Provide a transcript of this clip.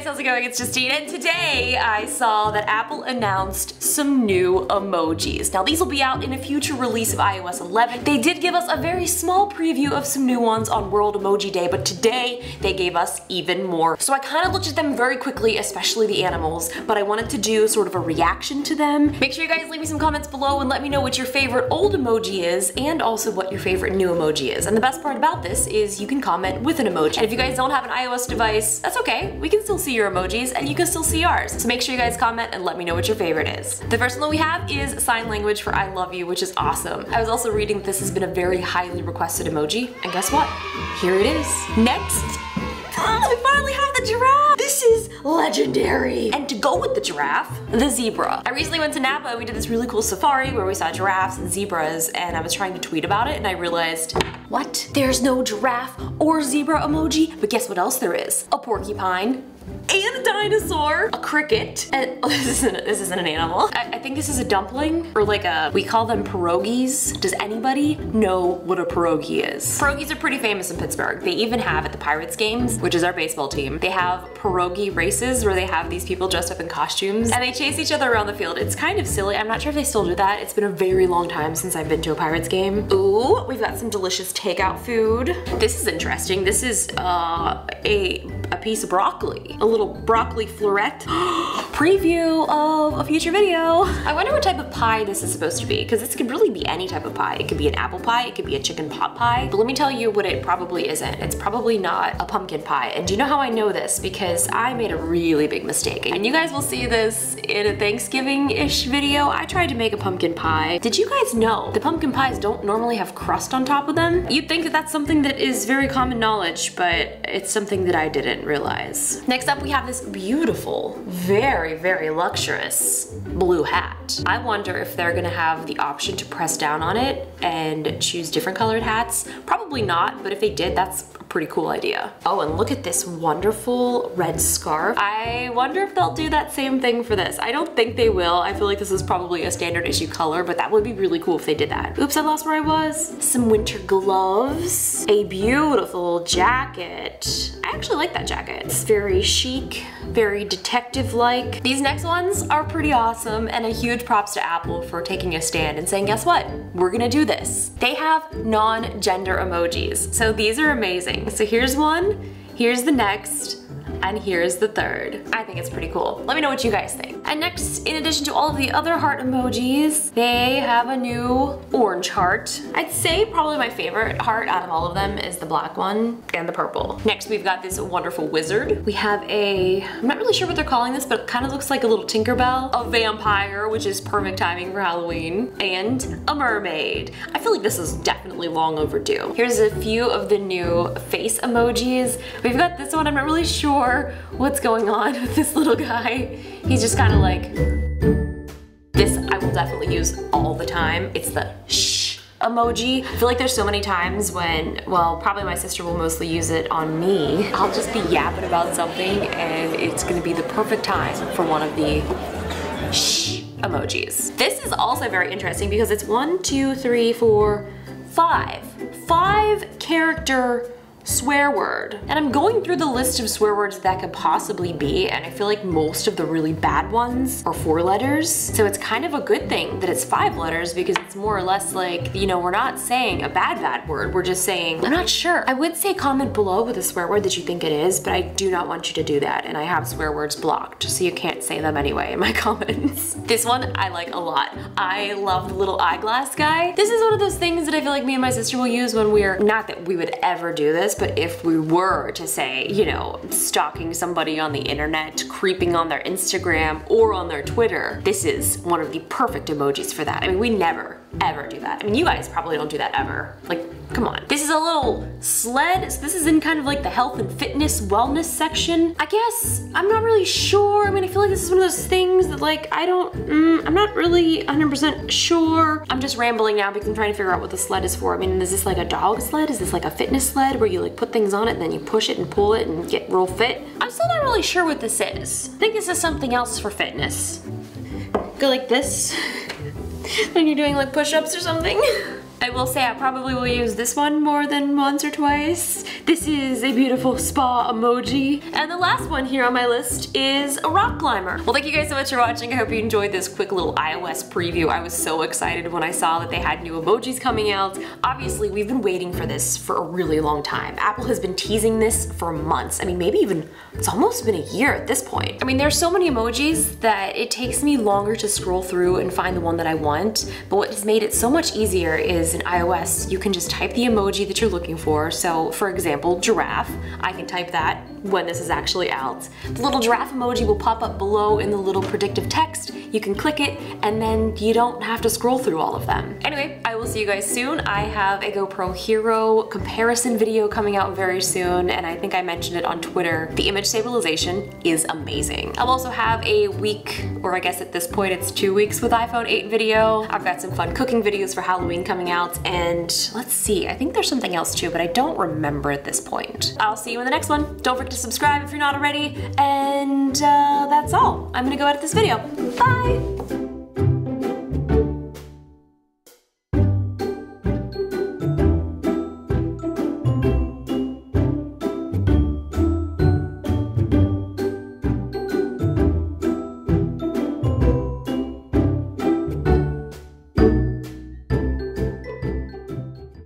guys, how's it going? It's Justine and today I saw that Apple announced some new emojis. Now these will be out in a future release of iOS 11. They did give us a very small preview of some new ones on World Emoji Day, but today they gave us even more. So I kind of looked at them very quickly, especially the animals, but I wanted to do sort of a reaction to them. Make sure you guys leave me some comments below and let me know what your favorite old emoji is and also what your favorite new emoji is. And the best part about this is you can comment with an emoji. And if you guys don't have an iOS device, that's okay. We can still see your emojis and you can still see ours. So make sure you guys comment and let me know what your favorite is. The first one that we have is sign language for I love you, which is awesome. I was also reading that this has been a very highly requested emoji, and guess what? Here it is. Next, oh, we finally have the giraffe. This is legendary. And to go with the giraffe, the zebra. I recently went to Napa and we did this really cool safari where we saw giraffes and zebras and I was trying to tweet about it and I realized, what? There's no giraffe or zebra emoji, but guess what else there is? A porcupine and a dinosaur, a cricket, and oh, this isn't this isn't an animal. I, I, think this is a dumpling or like a we call them pierogies. Does anybody know what a pierogi is? Pierogies are pretty famous in Pittsburgh. They even have at the Pirates games, which is our baseball team. They have pierogi races where they have these people dressed up in costumes and they chase each other around the field. It's kind of silly. I'm not sure if they still do that. It's been a very long time since I've been to a Pirates game. Ooh, we've got some delicious takeout food. This is interesting. This is uh, a a piece of broccoli. A little broccoli floret. Preview of a future video. I wonder what type of pie this is supposed to be, because this could really be any type of pie. It could be an apple pie, it could be a chicken pot pie, but let me tell you what it probably isn't. It's probably not a pumpkin pie. And do you know how I know this? Because I made a really big mistake. And you guys will see this in a Thanksgiving-ish video. I tried to make a pumpkin pie. Did you guys know the pumpkin pies don't normally have crust on top of them? You'd think that that's something that is very common knowledge, but it's something that I didn't realize. Next up we have this beautiful, very, very luxurious blue hat. I wonder if they're gonna have the option to press down on it and choose different colored hats. Probably not, but if they did, that's pretty cool idea. Oh, and look at this wonderful red scarf. I wonder if they'll do that same thing for this. I don't think they will. I feel like this is probably a standard issue color, but that would be really cool if they did that. Oops, I lost where I was. Some winter gloves, a beautiful jacket. I actually like that jacket. It's very chic, very detective-like. These next ones are pretty awesome and a huge props to Apple for taking a stand and saying, guess what? We're gonna do this. They have non-gender emojis. So these are amazing. So here's one, here's the next, and here's the third. I think it's pretty cool. Let me know what you guys think. And next, in addition to all of the other heart emojis, they have a new orange heart. I'd say probably my favorite heart out of all of them is the black one and the purple. Next, we've got this wonderful wizard. We have a, I'm not really sure what they're calling this, but it kind of looks like a little Tinkerbell, a vampire, which is perfect timing for Halloween, and a mermaid. I feel like this is definitely long overdue. Here's a few of the new face emojis. We've got this one, I'm not really sure sure what's going on with this little guy. He's just kind of like, this I will definitely use all the time. It's the shh emoji. I feel like there's so many times when, well, probably my sister will mostly use it on me. I'll just be yapping about something and it's gonna be the perfect time for one of the shh emojis. This is also very interesting because it's one, two, three, four, five. Five character swear word. And I'm going through the list of swear words that could possibly be, and I feel like most of the really bad ones are four letters. So it's kind of a good thing that it's five letters because it's more or less like, you know, we're not saying a bad, bad word. We're just saying, I'm not sure. I would say comment below with a swear word that you think it is, but I do not want you to do that. And I have swear words blocked, so you can't say them anyway in my comments. this one I like a lot. I love the little eyeglass guy. This is one of those things that I feel like me and my sister will use when we're, not that we would ever do this, but if we were to say, you know, stalking somebody on the internet, creeping on their Instagram or on their Twitter, this is one of the perfect emojis for that. I mean, we never, ever do that. I mean, you guys probably don't do that ever. Like, come on. This is a little sled. So this is in kind of like the health and fitness wellness section. I guess, I'm not really sure. I mean, I feel like this is one of those things that like, I don't, mm, I'm not really 100% sure. I'm just rambling now because I'm trying to figure out what the sled is for. I mean, is this like a dog sled? Is this like a fitness sled where you like put things on it and then you push it and pull it and get real fit? I'm still not really sure what this is. I think this is something else for fitness. Go like this when you're doing like push-ups or something. I will say I probably will use this one more than once or twice. This is a beautiful spa emoji. And the last one here on my list is a rock climber. Well, thank you guys so much for watching. I hope you enjoyed this quick little iOS preview. I was so excited when I saw that they had new emojis coming out. Obviously, we've been waiting for this for a really long time. Apple has been teasing this for months. I mean, maybe even, it's almost been a year at this point. I mean, there's so many emojis that it takes me longer to scroll through and find the one that I want, but what has made it so much easier is in iOS, you can just type the emoji that you're looking for. So for example, giraffe, I can type that when this is actually out. The little giraffe emoji will pop up below in the little predictive text. You can click it and then you don't have to scroll through all of them. Anyway, I will see you guys soon. I have a GoPro Hero comparison video coming out very soon and I think I mentioned it on Twitter. The image stabilization is amazing. I'll also have a week, or I guess at this point it's two weeks with iPhone 8 video. I've got some fun cooking videos for Halloween coming out and let's see, I think there's something else too, but I don't remember at this point. I'll see you in the next one. Don't forget to subscribe if you're not already, and uh, that's all. I'm gonna go edit this video. Bye!